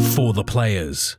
for the players.